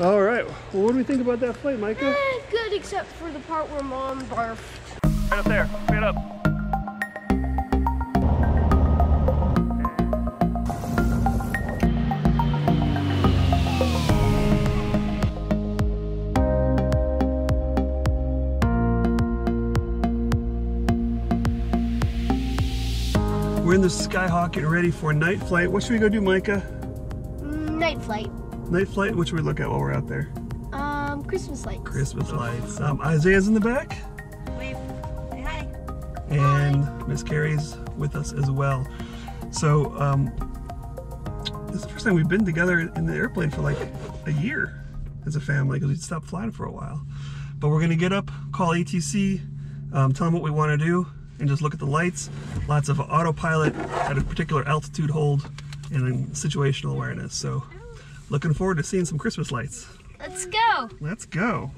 All right. Well, what do we think about that flight, Micah? Eh, good, except for the part where mom barfed. Right up there. Right up. We're in the Skyhawk getting ready for night flight. What should we go do, Micah? Night flight. Night flight? What should we look at while we're out there? Um, Christmas lights. Christmas lights. Um, Isaiah's in the back. Wave. Say hi. and Miss Carrie's with us as well. So um, this is the first time we've been together in the airplane for like a year as a family because we stopped flying for a while. But we're gonna get up, call ATC, um, tell them what we want to do, and just look at the lights. Lots of autopilot at a particular altitude hold and then situational awareness. So looking forward to seeing some Christmas lights. Let's go. Let's go.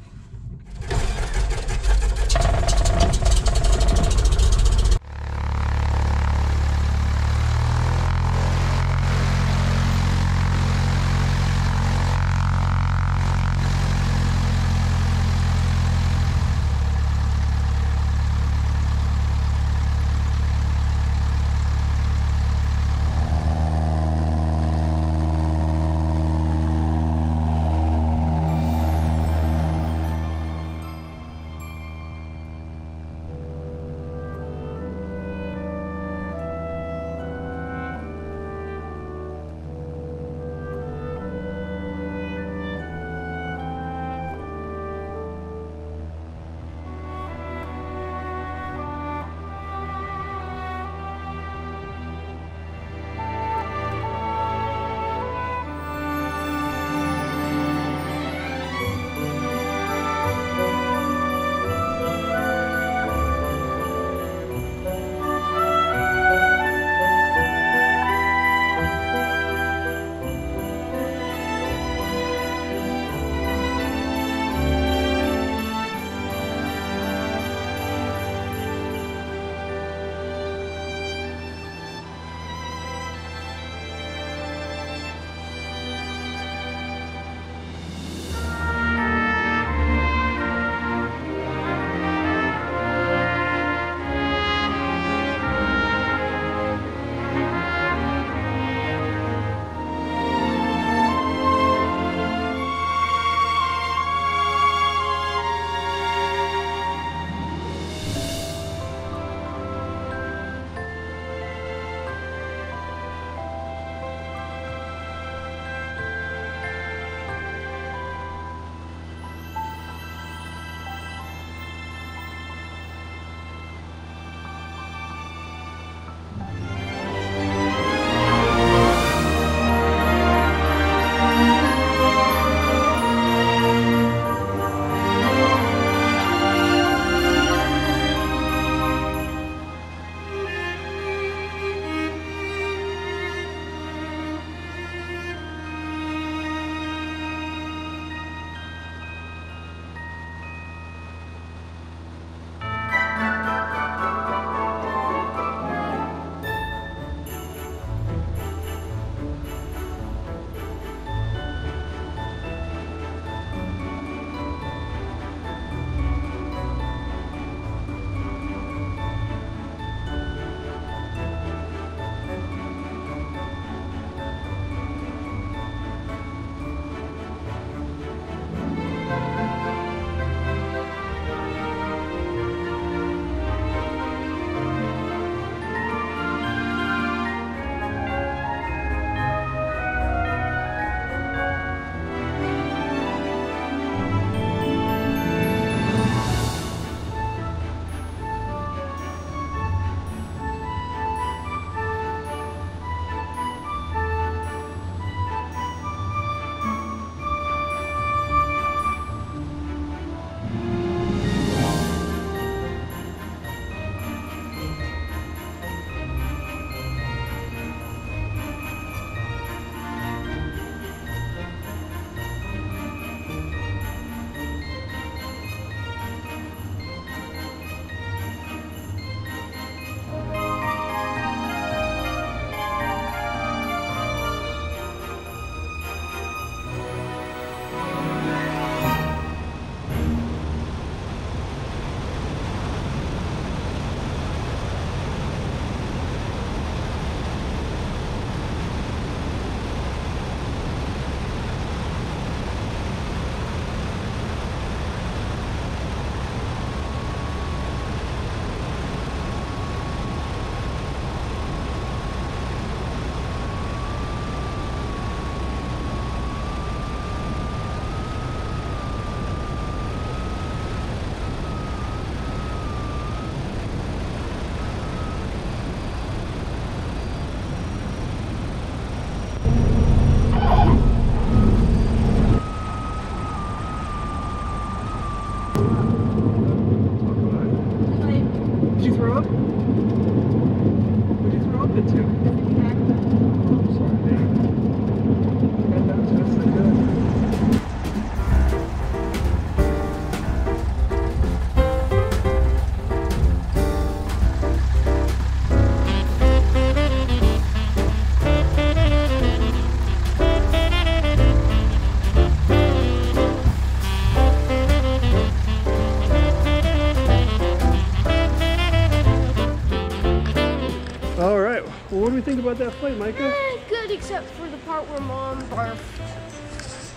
That Micah? Eh, good except for the part where mom barfed.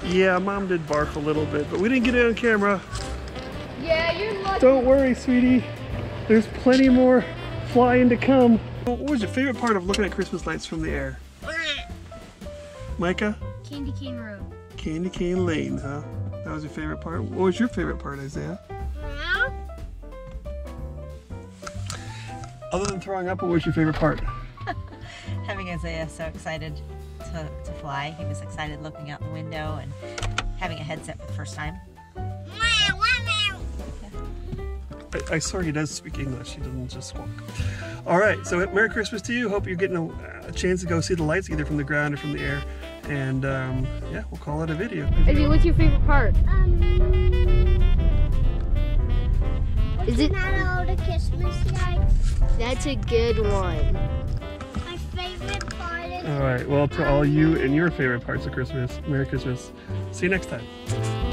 Yeah, mom did barf a little bit, but we didn't get it on camera. Yeah, you're lucky. Don't worry, sweetie. There's plenty more flying to come. What was your favorite part of looking at Christmas lights from the air? Micah? Candy Cane Road. Candy Cane Lane, huh? That was your favorite part? What was your favorite part, Isaiah? Other than throwing up, what was your favorite part? Having Isaiah so excited to, to fly. He was excited looking out the window and having a headset for the first time. I, I swear he does speak English. He doesn't just squawk. All right, so Merry Christmas to you. Hope you're getting a, a chance to go see the lights either from the ground or from the air. And um, yeah, we'll call it a video. Ivy, what's your favorite part? Is it? Not all the Christmas lights. That's a good one. All right, well, to all you and your favorite parts of Christmas, Merry Christmas. See you next time.